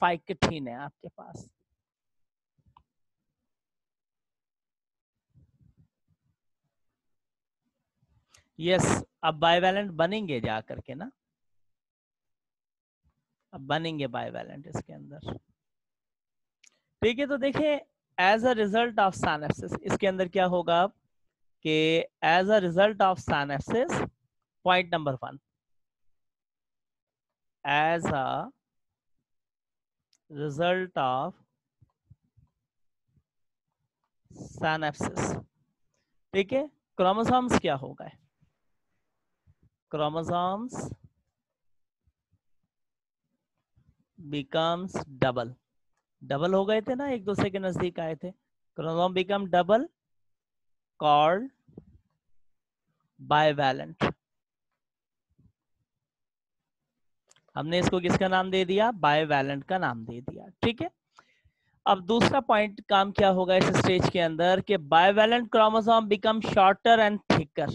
फाइकटीन है आपके पास। यस yes, अब बाइवैलेंट बनेंगे जा करके ना? अब बनेंगे बाइवैलेंट इसके अंदर। ठीक है तो देखिए as a result of synapsis इसके अंदर क्या होगा अब? कि as a result of synapsis point number one as a result of synapsis ठीक है क्रोमोसोम्स क्या होगा chromosomes becomes double. डबल हो गए थे ना, एक दूसरे के नज़दीक आए थे। Chromosome become double called bivalent हमने इसको किसका नाम दे दिया? बायवैलेंट का नाम दे दिया। ठीक है? अब दूसरा पॉइंट काम क्या होगा इस स्टेज के अंदर कि bivalent chromosome become shorter and thicker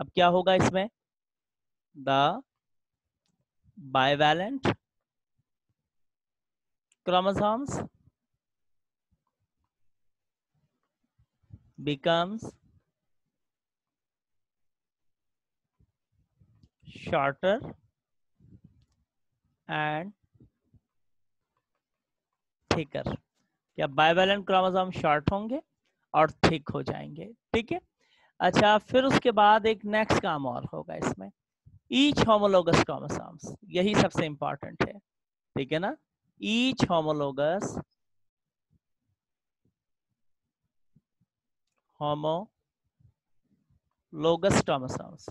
अब क्या होगा इसमें? The bivalent chromosomes becomes shorter and thicker. क्या बाइवेलेंट क्रोमोसोम शॉर्ट होंगे और थिक हो जाएँगे, ठीक है? अच्छा फिर उसके बाद एक नेक्स्ट काम और होगा इसमें। ईच होमोलोगस क्रोमोसोम्स यही सबसे इंपॉर्टेंट है, ठीक है ना? Each homologous homologous chromosomes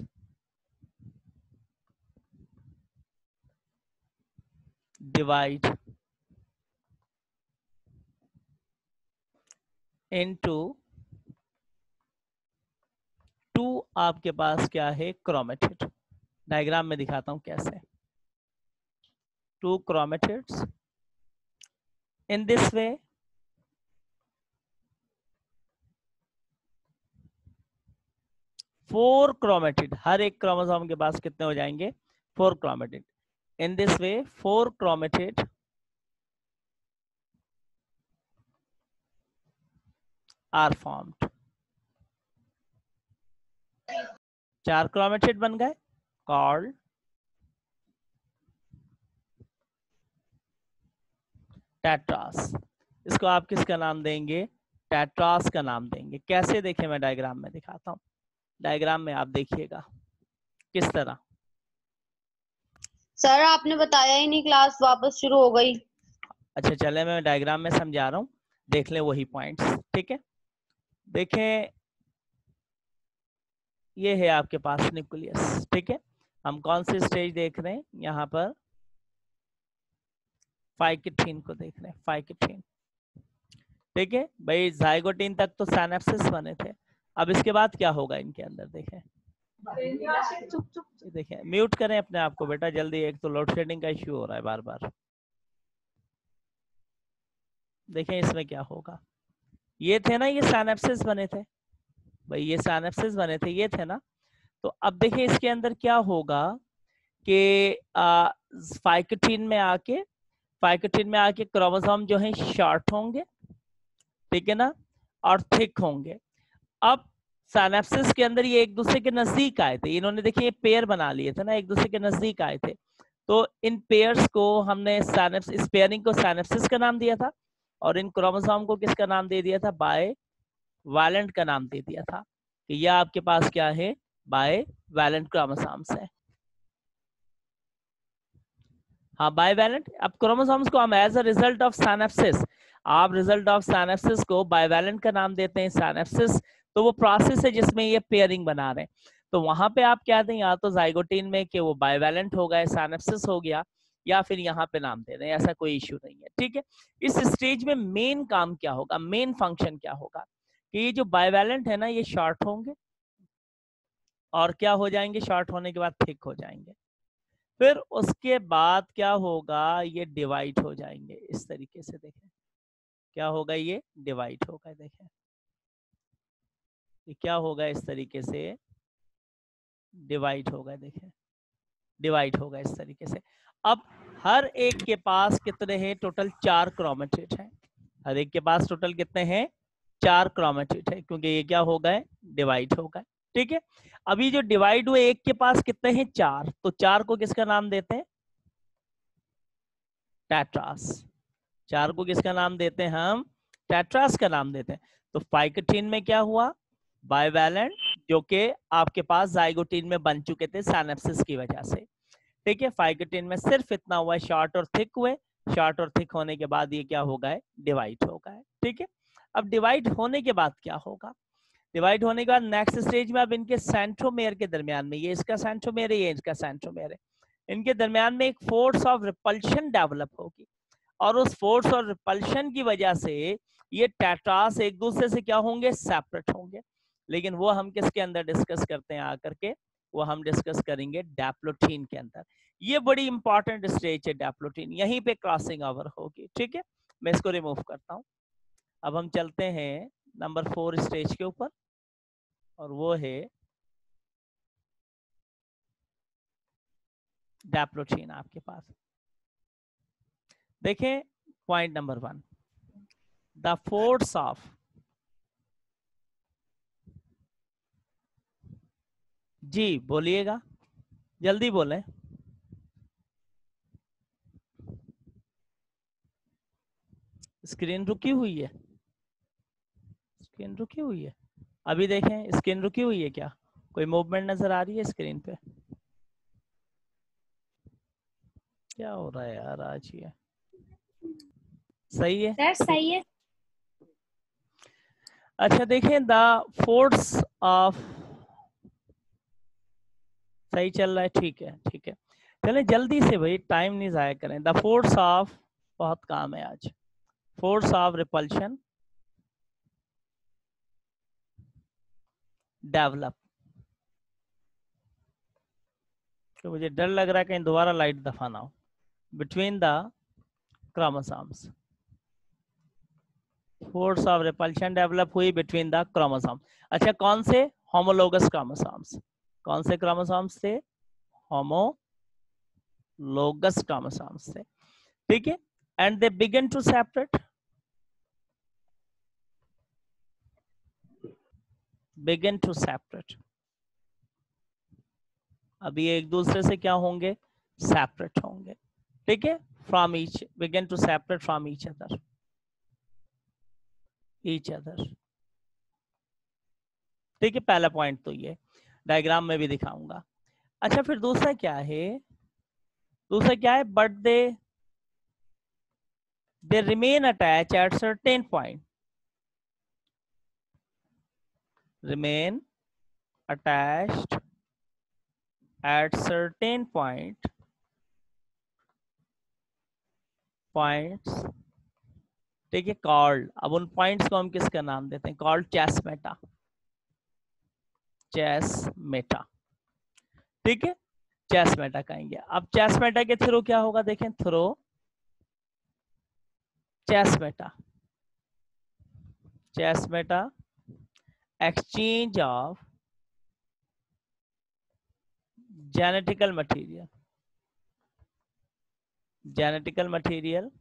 divide into two आपके पास क्या है? क्रोमेटिड डायग्राम में दिखाता हूँ कैसे। Two chromatids in this way four chromatid हर एक क्रोमोसोम के पास कितने हो जाएँगे? Four chromatid in this way four chromatid are formed चार क्रोमेटिड बन गए, called टेट्रास इसको आप किसका नाम देंगे? टेट्रास का नाम देंगे। कैसे देखें मैं डायग्राम में दिखाता हूँ। डायग्राम में आप देखिएगा। किस तरह? सर आपने बताया ही नहीं क्लास वापस शुरू हो गई। अच्छा चले, मैं डायग्राम में समझा रहा हूँ। देख ले वही पॉइंट्स ठीक है? देखें, ये है आपके पास न्यूक्लियस ठीक है? हम कौन सी स्टेज देख रहे हैं? यहाँ पर फाइकिटीन को देख रहे हैं फाइकिटीन ठीक है? भाई जाइगोटीन तक तो सैनेप्सिस बने थे। अब इसके बाद क्या होगा इनके अंदर, देखें। देखें म्यूट करें अपने आप को बेटा, जल्दी। एक तो लोड शेडिंग का इश्यू हो रहा है बार बार देखें इसमें क्या होगा? ये थे ना, ये सैनेप्सिस बने थे। भाई, ये सैनेप्सिस बने थे, ये थे ना। तो अब देखिए, इसके अंदर क्या होगा कि फाइकटीन में आके फाइकटीन में आके क्रोमोसोम जो है शॉर्ट होंगे, ठीक है ना? और थिक होंगे। अब सैनेप्सिस के अंदर ये एक दूसरे के नज़दीक आए थे। इन्होंने देखिए पेयर बना लिए थे ना, एक दूसरे के नज़दीक आए थे। तो इन पेयर्स को हमने इस पेयरिंग को सैनेप्सिस का नाम दिया था और इन क्रोमोसोम को किसका नाम दे दिया था? बाय वायलेंट का नाम दे दिया था कि यह आपके पास क्या है? बाय वैलेंट क्रोमोसोम्स है। हाँ बाय वैलेंट अब क्रोमोसोम्स को हम as a result of synapsis आप रिज़ल्ट ऑफ़ साइनेप्सिस को बायवैलेंट का नाम देते हैं साइनेप्सिस तो वो प्रोसेस है जिसमें ये पेयरिंग बना रहे हैं। तो वहाँ पे आप क्या दें, या तो जाइगोटीन में कि वो बायवैलेंट हो गए साइनेप्सिस हो गया, या फिर यहाँ पे नाम दे रहे हैं, ऐसा कोई इश्यू नहीं है, ठीक है? इस स्टेज में मेन काम क्या होगा मेन फ़ंक्शन क्या होगा? कि ये जो बायवैलेंट है ना, ये शॉर्ट होंगे, और क्या हो जाएँगे शॉर्ट होने के बाद थिक हो जाएँगे। फिर उसके बाद क्या होगा? ये डिवाइड हो जाएँगे। इस तरीके से देखें। क्या होगा ये? डिवाइड होगा, देखें। ये क्या होगा इस तरीके से? डिवाइड होगा, देखें। डिवाइड होगा इस तरीके से। अब हर एक के पास कितने हैं? टोटल चार क्रोमेटिड हैं। हर एक के पास टोटल कितने हैं? चार क्रोमेटिड है, क्योंकि ये क्या हो गए? डिवाइड हो गए। ठीक है? अभी जो डिवाइड हुए एक के पास कितने हैं? चार। तो चार को किसका नाम देते हैं? टेट्रास चार को किसका नाम देते हैं हम? टेट्रास का नाम देते हैं। तो फाइकटीन में क्या हुआ? बायोवैलेंट जो कि आपके पास जाइगोटीन में बन चुके थे सैनेप्सिस की वजह से। ठीक है? फाइकटीन में सिर्फ़ इतना हुआ शॉर्ट और थिक हुए। शॉर्ट और थिक होने के बाद ये क्या हो गए? डिवाइड हो गए। ठीक है? अब डिवाइड होने के बाद क्या होगा? डिवाइड होने के बाद नेक्स्ट स्टेज में अब इनके सेंट्रोमेयर के दरमियान में, ये इसका सेंट्रोमेयर है, ये इसका सेंट्रोमेयर है। इनके दरमियान में एक फोर्स ऑफ़ रिपल्शन डेवलप होगी। और उस फोर्स और रिपल्शन की वजह से ये टेट्रास एक दूसरे से क्या होंगे? सेपरेट होंगे। लेकिन वो हम किसके अंदर डिस्कस करते हैं आकर के? वो हम डिस्कस करेंगे डेप्लोटीन के अंदर। ये बड़ी इंपॉर्टेंट स्टेज है डेप्लोटीन यहीं पे क्रॉसिंग ओवर होगी। ठीक है? मैं इसको रिमूव करता हूँ। अब हम चलते हैं नंबर फोर स्टेज के ऊपर। और वो है डैप्लोटीन आपके पास। देखें point number one the force of जी, बोलिएगा। जल्दी बोले। स्क्रीन रुकी हुई है। स्क्रीन रुकी हुई है। अभी देखें स्क्रीन रुकी हुई है क्या? कोई मूवमेंट नज़र आ रही है स्क्रीन पे? क्या हो रहा है यार आज ये? सही है? सर सही है। अच्छा देखें द फोर्स ऑफ़ सही चल रहा है ठीक है ठीक है। चले जल्दी से भाई टाइम नहीं जाया करें। द फोर्स ऑफ़ बहुत काम है आज। Force of repulsion develop. तो मुझे डर लग रहा है कहीं दोबारा लाइट दफ़ा ना हो। Between the chromosomes force of repulsion develop हुई बिटवीन द क्रोमोसोम अच्छा कौन से? होमोलोगस क्रोमोसोम्स कौन से क्रोमोसोम्स थे? होमोलोगस क्रोमोसोम्स थे। ठीक है? And they began to separate began to separate. अभी एक दूसरे से क्या होंगे? सेपरेट होंगे। ठीक है? From each began to separate from each other each other ठीक है? पहला पॉइंट तो ये। डायग्राम में भी दिखाऊँगा। अच्छा फिर दूसरा क्या है? दूसरा क्या है? But they they remain attach at certain point remain attached at certain point, points ठीक है कॉल्ड अब उन पॉइंट्स को हम किसका नाम देते हैं? कॉल्ड चैसमेटा चैसमेटा ठीक है? चेस मेटा कहेंगे। अब चेस मेटा के थ्रू क्या होगा? देखें through chiasmata chiasmata chiasmata exchange of genetical material. Genetical material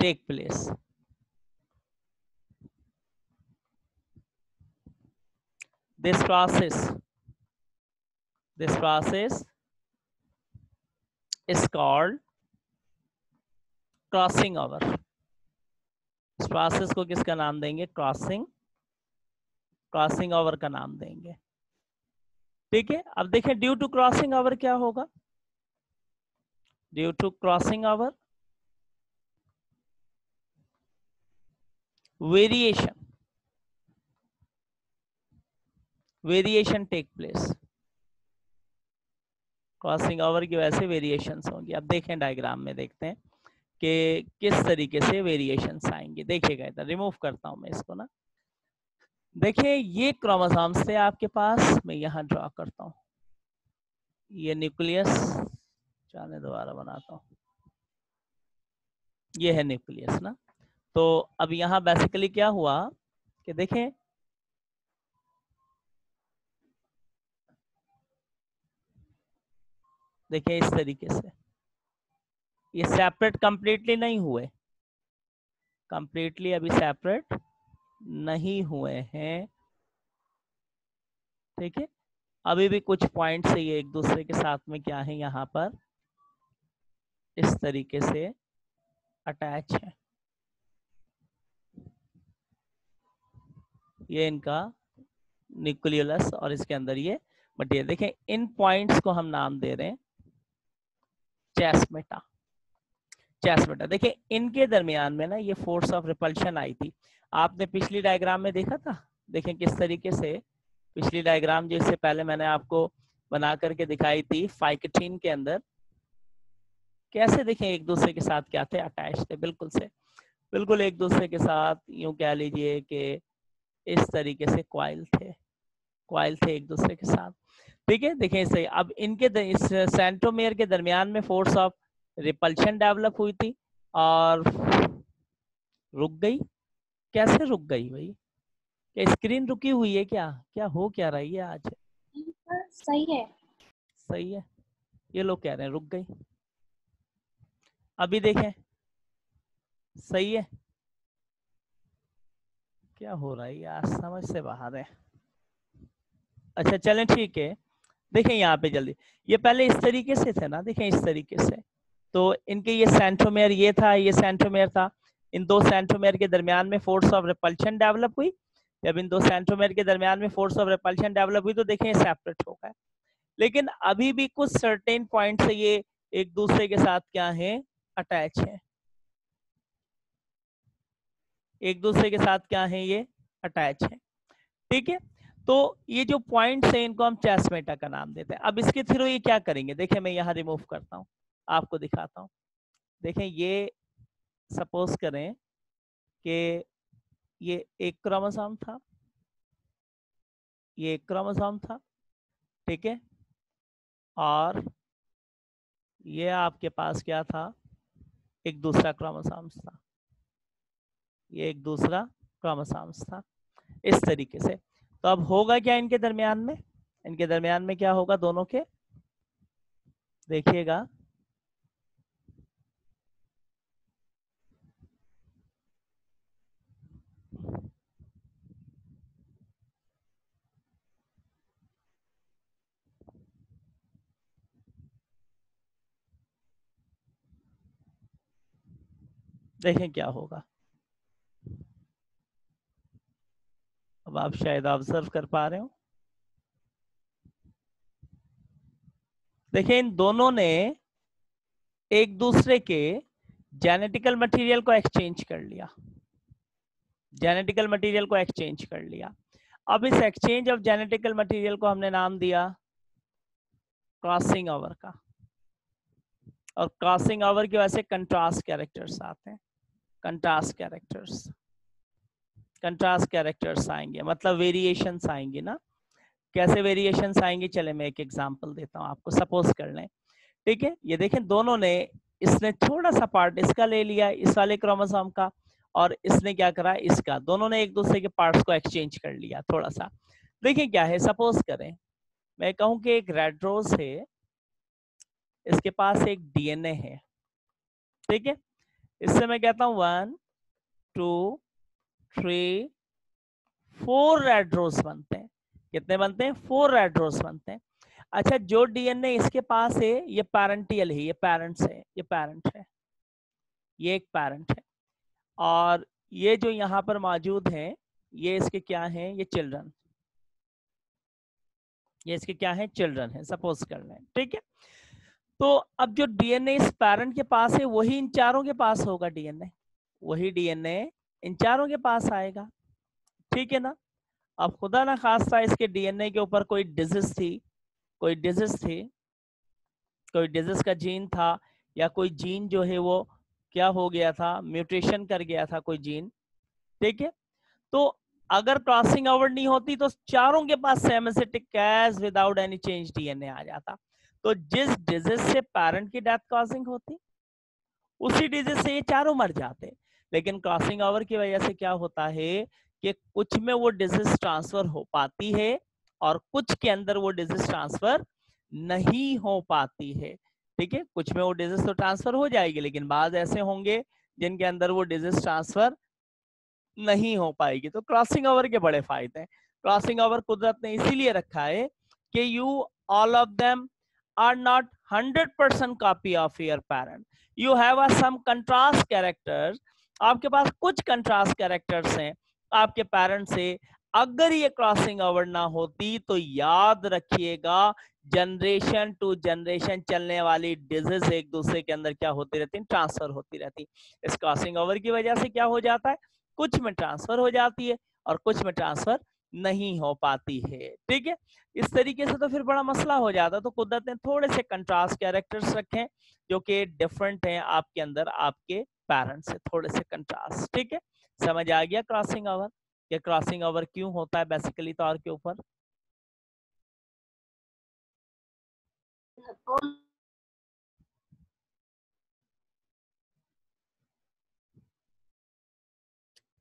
take place. This process this process is called crossing over इस प्रोसेस को किसका नाम देंगे? क्रॉसिंग क्रॉसिंग ओवर का नाम देंगे। ठीक है? अब देखें ड्यू टू क्रॉसिंग ओवर क्या होगा? Due to crossing over variation variation take place crossing over की वजह से होंगी। अब देखें डायग्राम में देखते हैं। कि किस तरीके से वेरिएशन आएँगे। देखिएगा इधर रिमूव करता हूँ मैं इसको ना। देखिए, ये क्रोमोसोम्स थे आपके पास, मैं यहाँ ड्रॉ करता हूँ। ये न्यूक्लियस चाहे दोबारा बनाता हूँ। ये है न्यूक्लियस ना। तो अब यहाँ बेसिकली क्या हुआ कि देखें देखें इस तरीके से। ये सेपरेट कंप्लीटली नहीं हुए। कंप्लीटली अभी सेपरेट नहीं हुए हैं। ठीक है? अभी भी कुछ पॉइंट से ये एक दूसरे के साथ में क्या है? यहाँ पर इस तरीके से अटैच है। ये इनका न्यूक्लियोलस और इसके अंदर ये मटेरियल देखें, इन पॉइंट्स को हम नाम दे रहे हैं चेस्मेटा चेस्मेटा देखिए, इनके दरमियान में ना ये फोर्स ऑफ़ रिपल्शन आई थी। आपने पिछली डायग्राम में देखा था? देखें किस तरीके से? पिछली डायग्राम जिससे पहले मैंने आपको बना करके दिखाई थी फाइकटीन के अंदर। कैसे देखें एक दूसरे के साथ क्या थे? अटैच थे, बिल्कुल से। बिल्कुल एक दूसरे के साथ यूँ कह लीजिए कि इस तरीके से क्वाइल थे। क्वाइल थे एक दूसरे के साथ। ठीक है, देखें सही अब इनके इस सेंट्रोमेयर के दरमियान में फोर्स ऑफ़ रिपल्शन डेवलप हुई थी और रुक गई। कैसे रुक गई भाई? क्या स्क्रीन रुकी हुई है क्या? क्या हो क्या रही है आज? सही है। सही है। ये लोग कह रहे हैं रुक गई। अभी देखें। सही है। क्या हो रहा है यार? समझ से बाहर है। अच्छा चलें ठीक है। देखें यहाँ पे जल्दी। ये पहले इस तरीके से थे ना? देखें इस तरीके से। तो इनके ये सेंट्रोमेयर ये था, ये सेंट्रोमेयर था। इन दो सेंट्रोमेयर के दरमियान में फोर्स ऑफ़ रिपल्शन डेवलप हुई। जब इन दो सेंट्रोमेयर के दरमियान में फोर्स ऑफ़ रिपल्शन डेवलप हुई तो देखें सेपरेट हो गए। लेकिन अभी भी कुछ सर्टेन पॉइंट से ये एक दूसरे के साथ क्या है? अटैच है। एक दूसरे के साथ क्या है ये? अटैच है। ठीक है? तो ये जो पॉइंट है, इनको हम चैसमेटा का नाम देते हैं। अब इसके थ्रू ये क्या करेंगे? देखें मैं यहाँ रिमूव करता हूँ। आपको दिखाता हूँ। देखें, ये सपोज़ करें कि ये एक क्रोमोसोम था। ये एक क्रोमोसोम था, ठीक है? और ये आपके पास क्या था? एक दूसरा क्रोमोसोम्स था। ये एक दूसरा क्रोमोसोम्स था। इस तरीके से। तो अब होगा क्या इनके दरमियान में? इनके दरमियान में क्या होगा दोनों के? देखिएगा। देखें क्या होगा। अब आप शायद ऑब्ज़र्व कर पा रहे हो। देखें, इन दोनों ने एक दूसरे के जेनेटिकल मटेरियल को एक्सचेंज कर लिया। जेनेटिकल मटेरियल को एक्सचेंज कर लिया। अब इस एक्सचेंज ऑफ़ जेनेटिकल मटेरियल को हमने नाम दिया क्रॉसिंग ओवर का। और क्रॉसिंग ओवर की वजह से कंट्रास्ट कैरेक्टर्स आते हैं। कंट्रास्ट कैरेक्टर्स कंट्रास्ट कैरेक्टर्स आएँगे मतलब वेरिएशंस आएँगे ना? कैसे वेरिएशंस आएँगे? चले मैं एक एग्जांपल देता हूँ, आपको सपोज़ कर लें। ठीक है? ये देखें, दोनों ने इसने थोड़ा सा पार्ट इसका ले लिया, इस वाले क्रोमोसोम का, और इसने क्या करा? इसका। दोनों ने एक दूसरे के पार्ट्स को एक्सचेंज कर लिया थोड़ा सा। देखिए क्या है सपोज़ करें। मैं कहूँ कि एक रेड रोज है, इसके पास एक डीएनए है। ठीक है? इससे मैं कहता हूँ one two three four red rose बनते हैं। कितने बनते हैं? फोर रेड रोज बनते हैं। अच्छा जो डीएनए इसके पास है, ये पैरेंटियल है, ये पेरेंट्स है, ये पेरेंट है। ये एक पेरेंट है। और ये जो यहाँ पर मौजूद है, ये इसके क्या है? ये चिल्ड्रन ये इसके क्या है? चिल्ड्रन है सपोज़ कर लें। ठीक है? तो अब जो डीएनए इस पेरेंट के पास है, वही इन चारों के पास होगा डीएनए वही डीएनए इन चारों के पास आएगा। ठीक है ना? अब खुदा ना खास्ता इसके डीएनए के ऊपर कोई डिज़ीज़ थी, कोई डिज़ीज़ थी, कोई डिज़ीज़ का जीन था, या कोई जीन जो है वो क्या हो गया था म्यूटेशन कर गया था कोई जीन ठीक है? तो अगर क्रॉसिंग ओवर नहीं होती तो चारों के पास सेमेसिटिक कैज विदाउट एनी चेंज डीएनए आ जाता। तो जिस डिज़ीज़ से पेरेंट की डेथ कॉजिंग होती, उसी डिज़ीज़ से ये चारों मर जाते लेकिन क्रॉसिंग ओवर की वजह से क्या होता है कि कुछ में वो डिज़ीज़ ट्रांसफ़र हो पाती है और कुछ के अंदर वो डिज़ीज़ ट्रांसफ़र नहीं हो पाती है। ठीक है? कुछ में वो डिज़ीज़ तो ट्रांसफ़र हो जाएगी, लेकिन बाद ऐसे होंगे जिनके अंदर वो डिज़ीज़ ट्रांसफ़र नहीं हो पाएगी। तो क्रॉसिंग ओवर के बड़े फ़ायदे हैं। क्रॉसिंग ओवर कुदरत ने इसीलिए रखा है कि you all of them are not hundred percent copy of your parent you have some contrast characters आपके पास कुछ कंट्रास्ट कैरेक्टर्स हैं। आपके पेरेंट्स से अगर ये क्रॉसिंग ओवर ना होती तो याद रखिएगा जनरेशन टू जनरेशन चलने वाली डिज़ीज़ एक दूसरे के अंदर क्या होती रहती ट्रांसफ़र होती रहती। है इस क्रॉसिंग ओवर की वजह से क्या हो जाता है? कुछ में ट्रांसफ़र हो जाती है और कुछ में ट्रांसफ़र नहीं हो पाती है, ठीक है? इस तरीके से तो फिर बड़ा मसला हो जाता तो कुदरत ने थोड़े से कंट्रास्ट कैरेक्टर्स रखे जो कि डिफरेंट हैं आपके अंदर, आपके पेरेंट्स से थोड़े से कंट्रास्ट ठीक है? समझ आ गया क्रॉसिंग ओवर ये क्रॉसिंग ओवर क्यों होता है बेसिकली तौर के ऊपर?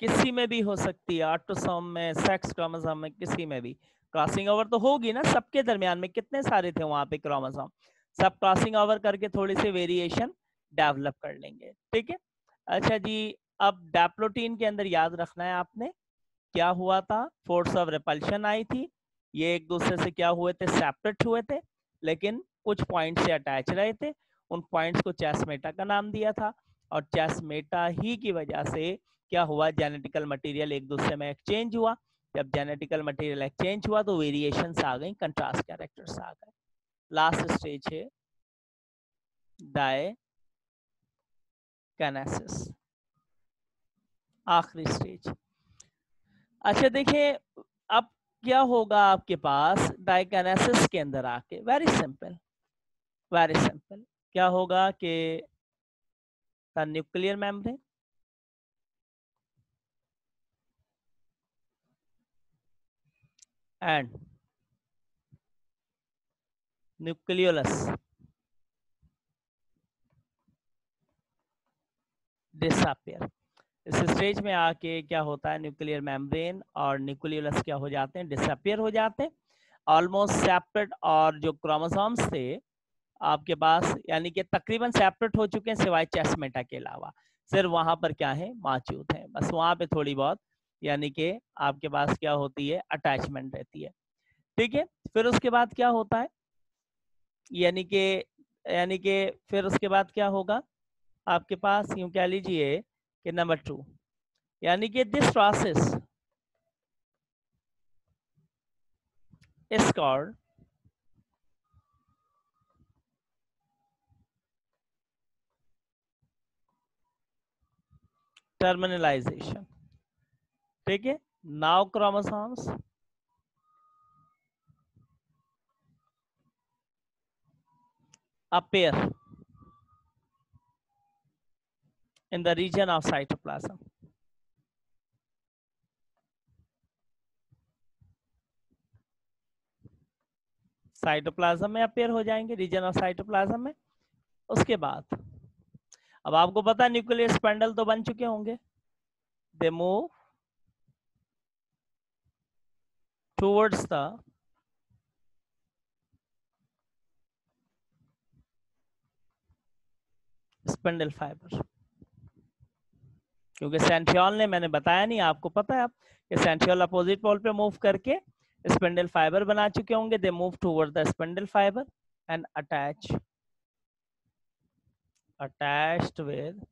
किसी में भी हो सकती है ऑटोसोम में सेक्स क्रोमोसोम में, किसी में भी। क्रॉसिंग ओवर तो होगी ना सबके दरमियान में, कितने सारे थे वहाँ पे क्रोमोसोम सब क्रॉसिंग ओवर करके थोड़ी सी वेरिएशन डेवलप कर लेंगे, ठीक है? अच्छा जी, अब डेप्लोटीन के अंदर याद रखना है आपने, क्या हुआ था? फोर्स ऑफ़ रिपल्शन आई थी, ये एक दूसरे से क्या हुए थे? सेपरेट हुए थे, लेकिन कुछ पॉइंट से अटैच रहे थे, उन पॉइंट्स को चेसमेटा का नाम दिया था। और चेसमेटा ही की वजह से क्या हुआ? जेनेटिकल मटेरियल एक दूसरे में एक्सचेंज हुआ। जब जेनेटिकल मटेरियल एक्सचेंज हुआ तो वेरिएशन आ गई कंट्रास्ट कैरेक्टर्स आ गए। लास्ट स्टेज है डाय कैनेसिस आखिरी स्टेज अच्छा देखिए, अब क्या होगा आपके पास डाइकनेसिस के अंदर आके? वेरी सिंपल वेरी सिंपल क्या होगा कि nuclear membrane? And nucleolus. Disappear. इस स्टेज में आके क्या होता है? न्यूक्लियर मेम्ब्रेन और न्यूक्लियोलस क्या हो जाते हैं? डिसअपियर हो जाते हैं। ऑलमोस्ट सेपरेट और जो क्रोमोसोम्स थे आपके पास, यानी कि तकरीबन सेपरेट हो चुके हैं सिवाय चेस्मेटा के अलावा। सिर्फ़ वहाँ पर क्या है? मौजूद है। बस वहाँ पे थोड़ी बहुत, यानी कि आपके पास क्या होती है? अटैचमेंट रहती है। ठीक है? फिर उसके बाद क्या होता है? यानी कि यानी कि फिर उसके बाद क्या होगा? आपके पास यूँ कह लीजिए कि नंबर टू यानी कि this process is called terminalization ठीक है? Now chromosomes appear. In the region of cytoplasm. Cytoplasm में अपेयर हो जाएँगे रीजन ऑफ़ साइटोप्लाज्म में। उसके बाद अब आपको पता है न्यूक्लियर स्पेंडल तो बन चुके होंगे। They move towards the spindle fiber क्योंकि सेंट्रियोल ने मैंने बताया नहीं, आपको पता है आप कि सेंट्रियोल अपोजिट पोल पे मूव करके स्पेंडल फाइबर बना चुके होंगे। They move toward the spindle fiber and attach attached with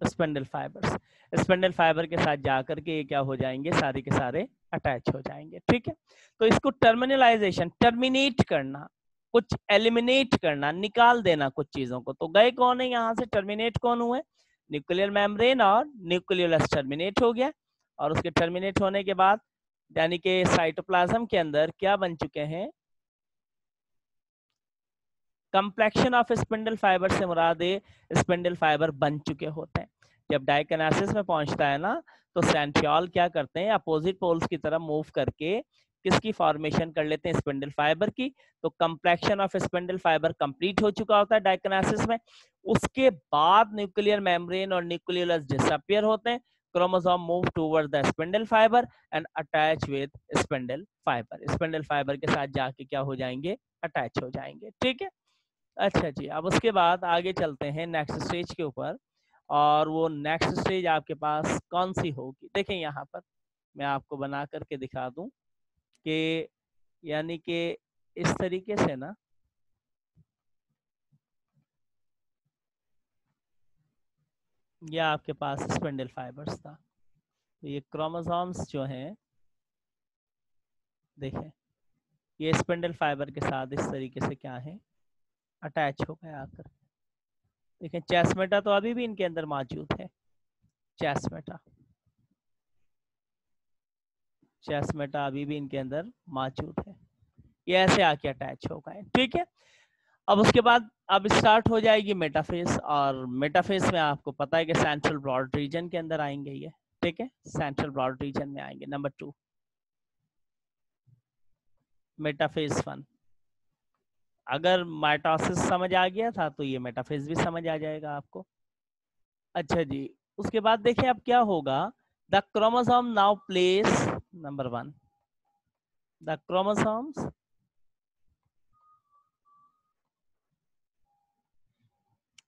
spindle fibers spindle fiber के साथ जाकर के ये क्या हो जाएँगे? सारे के सारे अटैच हो जाएँगे, ठीक है? तो इसको टर्मिनलाइजेशन टर्मिनेट करना, कुछ एलिमिनेट करना, निकाल देना कुछ चीज़ों को। तो गए कौन है यहाँ से? टर्मिनेट कौन हुए? न्यूक्लियर मेम्ब्रेन और न्यूक्लियोलस टर्मिनेट हो गया। और उसके टर्मिनेट होने के बाद यानी कि साइटोप्लाज्म के अंदर क्या बन चुके हैं? कंप्लेक्शन ऑफ़ स्पिंडल फाइबर से मुराद स्पिंडल फाइबर बन चुके होते हैं। जब डाइकनासिस में पहुँचता है ना तो सेंट्रियोल क्या करते हैं? अपोजिट पोल्स की तरफ़ मूव करके किसकी फॉर्मेशन कर लेते हैं? स्पिंडल फाइबर की। तो complexion of spindle fiber complete हो चुका होता है डाइकनासिस में। उसके बाद न्यूक्लियर मेम्ब्रेन और न्यूक्लियोलस डिसअपियर होते हैं। Chromosome move towards the spindle fiber and attach with spindle fiber. Spindle fiber के साथ जाके क्या हो जाएँगे? अटैच हो जाएँगे। ठीक है? अच्छा जी, अब उसके बाद आगे चलते हैं नेक्स्ट स्टेज के ऊपर और वो नेक्स्ट स्टेज आपके पास कौन सी होगी? देखें यहाँ पर, मैं आपको बना करके दिखा दूँ कि यानी कि इस तरीके से ना यह आपके पास स्पेंडल फाइबर्स था। तो ये क्रोमोसोम्स जो हैं देखें ये स्पेंडल फाइबर के साथ इस तरीके से क्या है? अटैच हो गया आकर। देखें चैसमेटा तो अभी भी इनके अंदर मौजूद है। चैसमेटा चैसमेटा अभी भी इनके अंदर मौजूद है। ये ऐसे आके अटैच हो गए। ठीक है? अब उसके बाद, अब स्टार्ट हो जाएगी मेटाफेस और मेटाफेस में आपको पता है कि सेंट्रल ब्रॉड रीजन के अंदर आएँगे ये, ठीक है? सेंट्रल ब्रॉड रीजन में आएँगे नंबर टू मेटाफेज वन अगर माइटोसिस समझ आ गया था तो ये मेटाफेस भी समझ आ जाएगा आपको। अच्छा जी, उसके बाद देखिए अब क्या होगा? The chromosome now place number one the chromosomes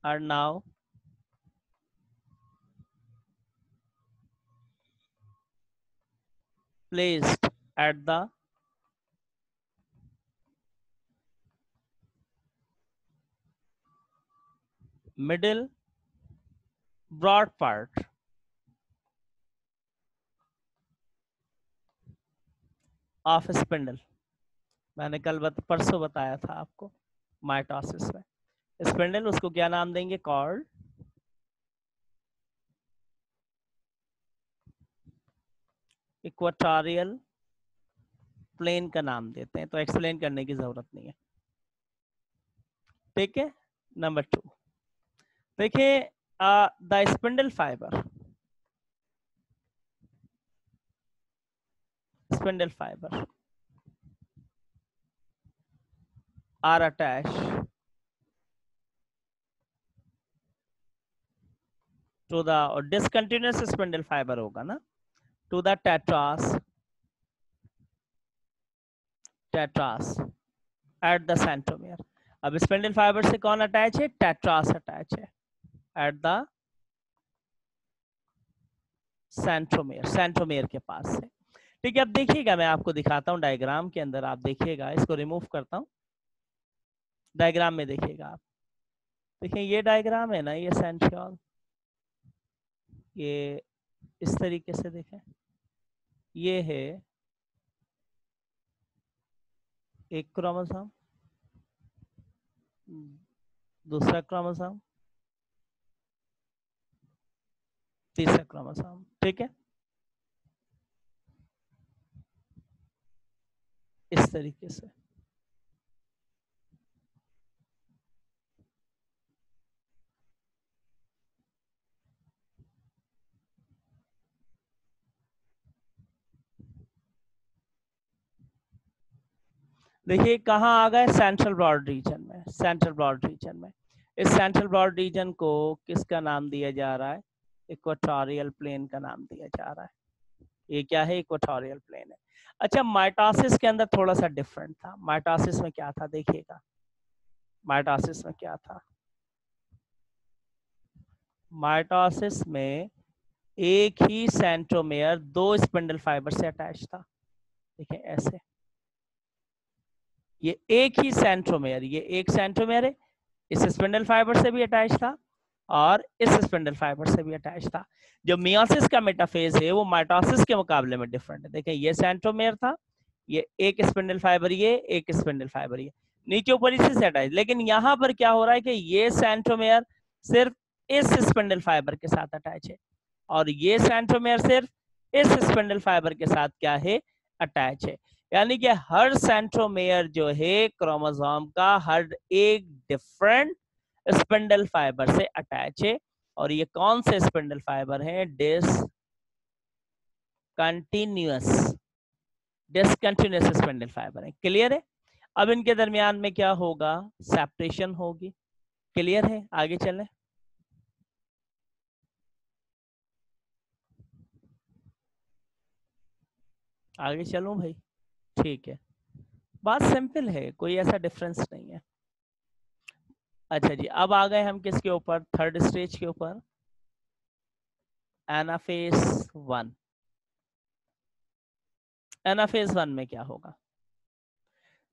are now placed at the middle broad part of spindle मैंने कल बत, परसों बताया था आपको माइटोसिस में स्पेंडल, उसको क्या नाम देंगे? कॉर्ड। इक्वाटोरियल। प्लेन का नाम देते हैं तो एक्सप्लेन करने की ज़रूरत नहीं है। ठीक है? Number two. देखिए the spindle fiber. Spindle fiber. Are attach. The or discontinuous spindle fiber होगा ना? To the tetras. Tetras. At the centromere. अब स्पेंडल फाइबर से कौन अटैच है? टेट्रास अटैच है. एट द सेंट्रोमेयर सेंट्रोमेयर के पास से. ठीक है, अब देखिएगा, मैं आपको दिखाता हूँ डायग्राम के अंदर। आप देखिएगा, इसको रिमूव करता हूँ। डायग्राम में देखिएगा आप। देखिए, ये डायग्राम है ना, ये सेंट्रियल ये इस तरीके से देखें। ये है एक क्रोमोसोम दूसरा क्रोमोसोम तीसरा क्रोमोसोम ठीक है? इस तरीके से। देखिए, कहाँ आ गए? सेंट्रल ब्रॉड रीजन में सेंट्रल ब्रॉड रीजन में। इस सेंट्रल ब्रॉड रीजन को किसका नाम दिया जा रहा है? इक्वाटोरियल प्लेन का नाम दिया जा रहा है। ये क्या है? इक्वाटोरियल प्लेन है। अच्छा माइटोसिस के अंदर थोड़ा सा डिफरेंट था। माइटोसिस में क्या था, देखिएगा। माइटोसिस में क्या था? माइटोसिस में एक ही सेंट्रोमेयर दो स्पिंडल फाइबर से अटैच था। देखिए, ऐसे। ये एक ही सेंट्रोमेयर ये एक सेंट्रोमेयर है इस स्पिंडल फाइबर से भी अटैच था और इस स्पिंडल फाइबर से भी अटैच था। जो मियोसिस का मेटाफेज है, वो माइटोसिस के मुकाबले में डिफरेंट है। देखें, ये सेंट्रोमेयर था, ये एक स्पिंडल फाइबर ये एक स्पिंडल फाइबर ये नीचे ऊपर इसी से अटैच लेकिन यहाँ पर क्या हो रहा है कि ये सेंट्रोमेयर सिर्फ़ इस स्पिंडल फाइबर के साथ अटैच है। और ये सेंट्रोमेयर सिर्फ़ इस स्पिंडल फाइबर के साथ क्या है? अटैच है। यानी कि हर सेंट्रोमेयर जो है क्रोमोसोम का हर एक डिफरेंट स्पिंडल फाइबर से अटैच है। और ये कौन से स्पिंडल फाइबर है? Discontinuous discontinuous spindle fibre है। क्लियर है? अब इनके दरमियान में क्या होगा? सेपरेशन होगी। क्लियर है? आगे चलें। आगे चलूँ भाई। ठीक है। बात सिंपल है, कोई ऐसा डिफरेंस नहीं है। अच्छा जी, अब आ गए हम किसके ऊपर? थर्ड स्टेज के ऊपर। एनाफेस वन एनाफेस वन में क्या होगा?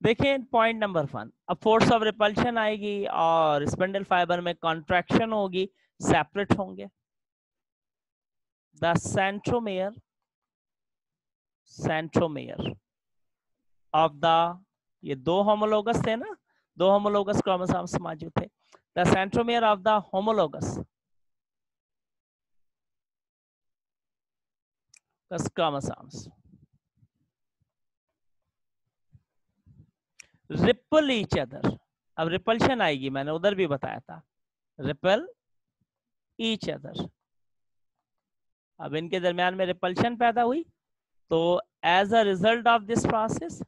देखिए पॉइंट नंबर वन अब फोर्स ऑफ़ रिपल्शन आएगी और स्पेंडल फाइबर में कॉन्ट्रैक्शन होगी सेपरेट होंगे। The centromere centromere of the ये दो होमोलोगस थे ना? दो होमोलोगस क्रोमोसोम्स मौजूद थे। The centromere of the homologous repel each other अब रिपल्शन आएगी, मैंने उधर भी बताया था। रिपल ईच अदर अब इनके दरमियान में रिपल्शन पैदा हुई। तो as a result of this process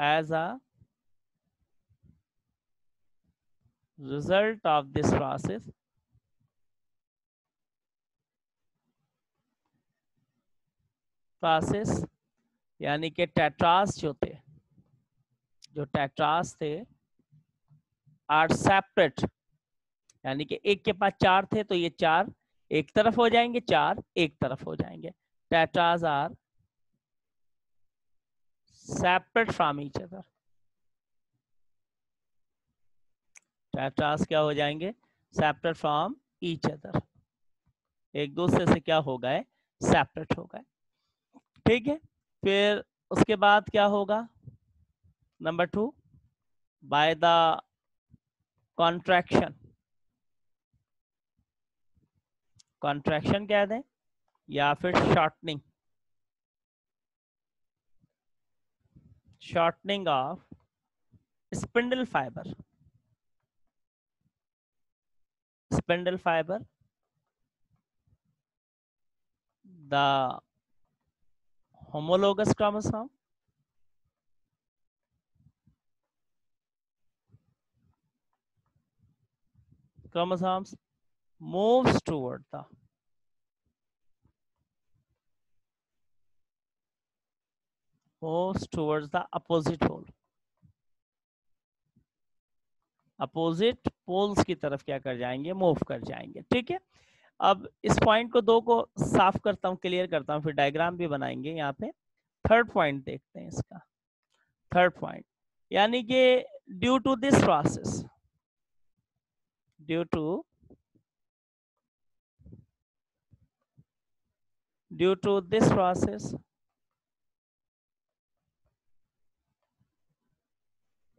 as a result of this process process, यानी कि टेट्रास जो थे, जो टेट्रास थे आर सेपरेट यानी कि एक के पास चार थे तो ये चार एक तरफ़ हो जाएँगे, चार एक तरफ़ हो जाएँगे. Tetrads are separate from each other tetrads क्या हो जाएँगे? सेपरेट फ्रॉम ईच अदर एक दूसरे से क्या हो गए? सेपरेट हो गए. ठीक है? फिर उसके बाद क्या होगा? Number two by the contraction contraction कह दें या फिर shortening shortening of spindle fiber spindle fiber the homologous chromosome chromosomes moves toward the moves towards the opposite pole. Opposite poles की तरफ़ क्या कर जाएँगे? मूव कर जाएँगे, ठीक है? अब इस पॉइंट को दो को साफ़ करता हूँ क्लियर करता हूँ, फिर डायग्राम भी बनाएँगे यहाँ पे। थर्ड पॉइंट देखते हैं इसका। थर्ड पॉइंट यानी कि due to this process due to due to this process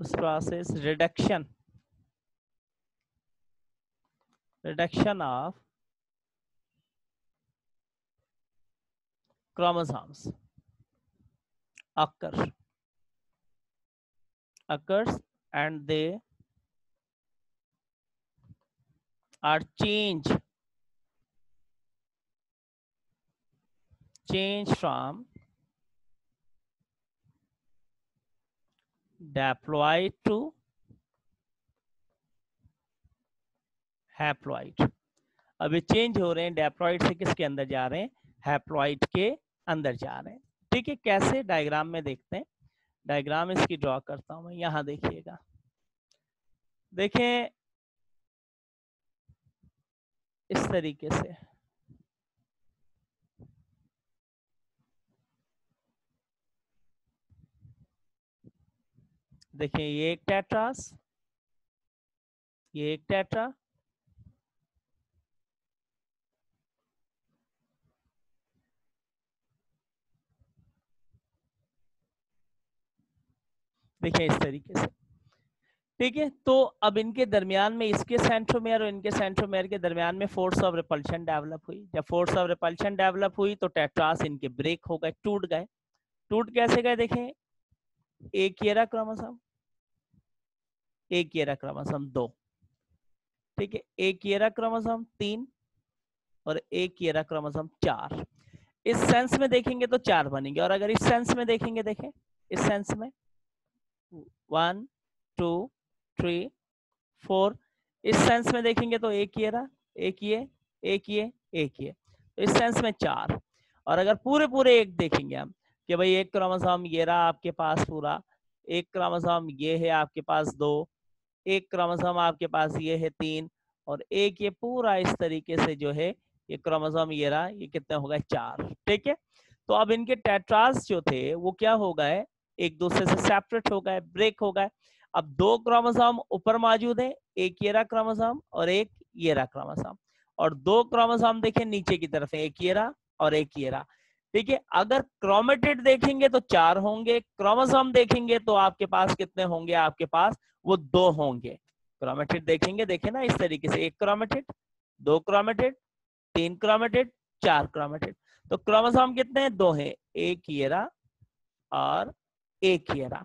उस process reduction. Reduction of chromosomes. Occurs, occurs and they are changed. Change from diploid to haploid अब ये चेंज हो रहे हैं डेप्लॉइड से किसके अंदर जा रहे हैं? हैप्लॉइड के अंदर जा रहे हैं। ठीक है, कैसे? डायग्राम में देखते हैं। डायग्राम इसकी ड्रॉ करता हूँ मैं। यहाँ देखिएगा। देखें, इस तरीके से। देखिए, ये एक टेट्रास, ये एक टेट्रा, देखिए, इस तरीके से। ठीक है तो अब इनके दरमियान में इसके सेंट्रोमेयर और इनके सेंट्रोमेयर के दरमियान में फोर्स ऑफ़ रिपल्शन डेवलप हुई। जब फोर्स ऑफ़ रिपल्शन डेवलप हुई तो टेट्रास इनके ब्रेक हो गए, टूट गए। टूट कैसे गए, देखें, एक क्रोमोसोम। एक येरा क्रोमोसोम दो। ठीक है, एक येरा क्रोमोसोम तीन और एक येरा क्रोमोसोम चार। इस सेंस में देखेंगे तो चार बनेंगे और अगर इस सेंस में देखेंगे, देखें, इस सेंस में वन, टू, थ्री, फोर, इस सेंस में देखेंगे तो एक ये रहा, एक ये एक ये एक ये। तो इस सेंस में चार। और अगर पूरे पूरे एक देखेंगे हम कि भाई एक क्रोमोसोम ये रहा आपके पास पूरा, एक क्रोमोसोम ये है आपके पास दो एक क्रोमोसोम आपके पास ये है तीन, और एक ये पूरा इस तरीके से जो है, ये क्रोमोसोम ये रहा, ये कितने हो गए चार, ठीक है? तो अब इनके टेट्रास जो थे, वो क्या हो गए? एक दूसरे से सेपरेट हो गए, ब्रेक हो गए। अब दो क्रोमोसोम ऊपर मौजूद है, एक ये रहा क्रोमोसोम और एक ये रहा क्रोमोसोम। और दो क्रोमोसोम देखे, नीचे की तरफ़ है, एक ये रहा और एक ये रहा। है अगर क्रोमेटेड देखेंगे तो चार होंगे, क्रोमोसोम देखेंगे तो आपके पास कितने होंगे? आपके पास वो दो होंगे। क्रोमेटेड देखेंगे, देखे ना इस तरीके से, एक क्रोमेटेड, दो क्रोमेटेड, तीन क्रोमेटेड, चार क्रोमेटेड। तो क्रोमोसोम कितने? हैं दो हैं, एक येरा और एक ये रहा।